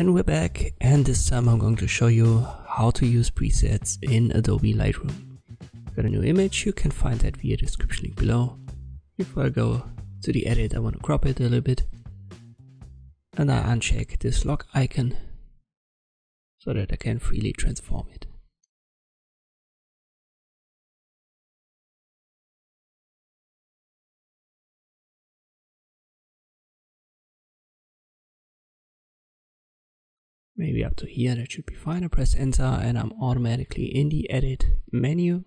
And we're back and this time I'm going to show you how to use presets in Adobe Lightroom. Got a new image, you can find that via description link below. Before I go to the edit I want to crop it a little bit. And I uncheck this lock icon so that I can freely transform it. Maybe up to here, that should be fine. I press enter and I'm automatically in the edit menu.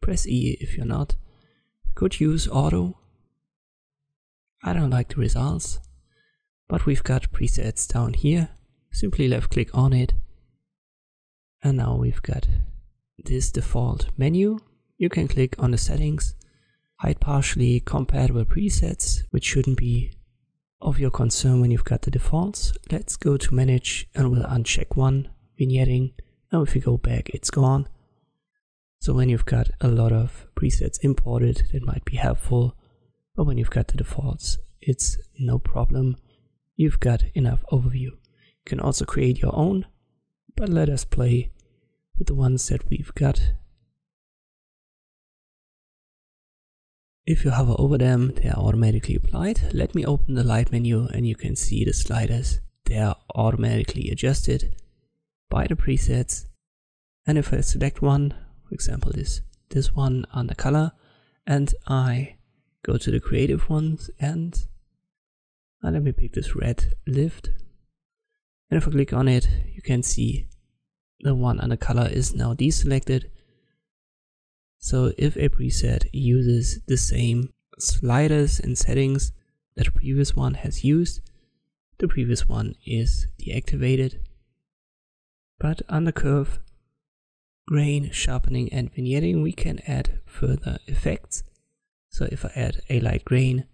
Press E if you're not. Could use auto. I don't like the results, but we've got presets down here. Simply left click on it. And now we've got this default menu. You can click on the settings, hide partially compatible presets, which shouldn't be of your concern when you've got the defaults. Let's go to manage and we'll uncheck one, vignetting. Now if we go back, it's gone. So when you've got a lot of presets imported, that might be helpful. But when you've got the defaults, it's no problem. You've got enough overview. You can also create your own, but let us play with the ones that we've got If you hover over them, they are automatically applied. Let me open the light menu and you can see the sliders. They are automatically adjusted by the presets. And if I select one, for example this, this one under color, and I go to the creative ones and, and let me pick this red lift. And if I click on it, you can see the one under color is now deselected so if a preset uses the same sliders and settings that a previous one has used, the previous one is deactivated. But under curve, grain, sharpening and vignetting, we can add further effects. So if I add a light grain,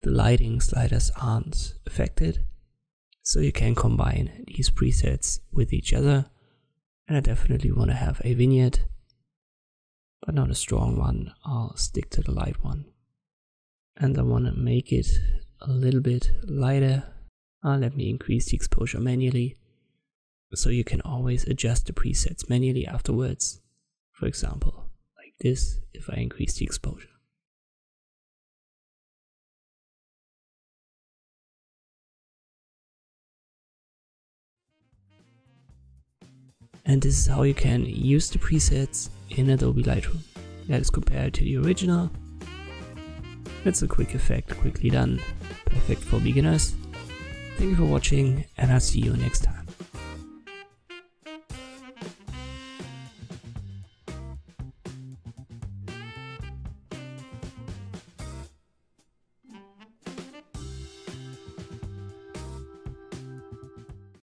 the lighting sliders aren't affected. So you can combine these presets with each other. And I definitely want to have a vignette but not a strong one. I'll stick to the light one. And I want to make it a little bit lighter. Uh, let me increase the exposure manually. So you can always adjust the presets manually afterwards. For example, like this if I increase the exposure. And this is how you can use the presets in Adobe Lightroom. That is compared to the original. It's a quick effect, quickly done, perfect for beginners. Thank you for watching and I'll see you next time.